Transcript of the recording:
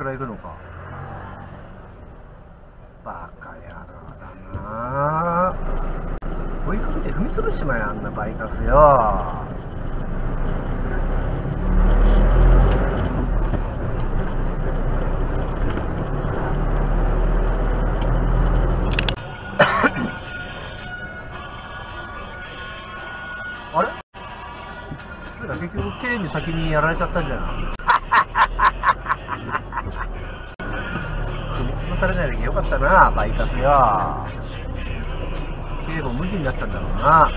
くらい行くのか。バカ野郎だな。追いかけて踏み潰しちまえあんなバイカスよ。あれ？結局 K に先にやられちゃったんじゃない踏み潰されないでよかったなバイカスよ K も無事になったんだろうな。